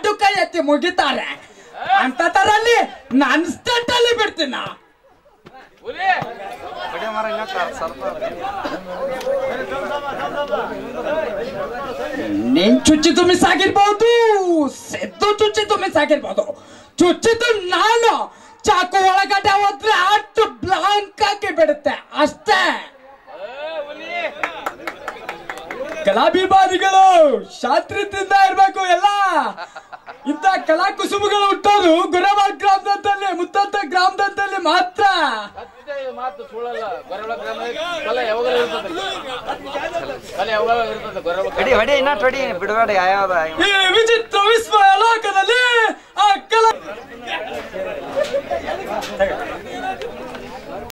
ಎರಡು ಕೈ ಎತ್ತಿ ಮುಗಿತಾರೆ. ಅಂತ ತರಲ್ಲಿ ನನ್ ಸ್ಟಂಟ್ ಅಲ್ಲಿ ಬಿಡ್ತೀನ. ನೀನ್ ಚುಚ್ಚಿ ತುಂಬಿ ಸಾಕಿರ್ಬಹುದು ಸೆದ್ದು ಚುಚ್ಚಿ ತುಂಬಿ ಸಾಕಿರ್ಬಹುದು ಚುಚ್ಚಿದ್ದು ನಾನು ಚಾಕು ಒಳಗಡೆ ಹೋದ್ರೆ ಅಷ್ಟು ಬ್ಲಾಂಕ್ ಆಗಿ ಬಿಡುತ್ತೆ, ಅಷ್ಟೇ. ಕಲಾಭಿಮಾನಿಗಳು ಶಾಸ್ತ್ರದಿಂದ ಇರ್ಬೇಕು ಎಲ್ಲ. ಕಲಾ ಕುಸುಮಗಳು ಹುಟ್ಟೋದು ಗುರವಾಡ್ ಗ್ರಾಮದಲ್ಲಿ ಮುತ್ತಂತ ಗ್ರಾಮದಲ್ಲಿ ಮಾತ್ರ. ಬಿಡುಗಡೆ ಇದು ಮಾತು ಸುಳ್ಳಲ್ಲ. ಗೊರವಳ ಗ್ರಾಮ ಕಲೆ ಯಾವಾಗಲೂ ಇರ್ತದೆ. ಕಲೆ ಯಾವಾಗಲೂ ಇರ್ತದೆ ಗೊರವಳ ಹೊಡಿ ಹೊಡಿ ಇನ್ನ ಹೊಡಿ ಬಿಡಬೇಡ ಯಾವ. ಈ ವಿಚಿತ್ರ ವಿಸ್ಮಯ ಲೋಕದಲ್ಲಿ ಆ ಕಲಾ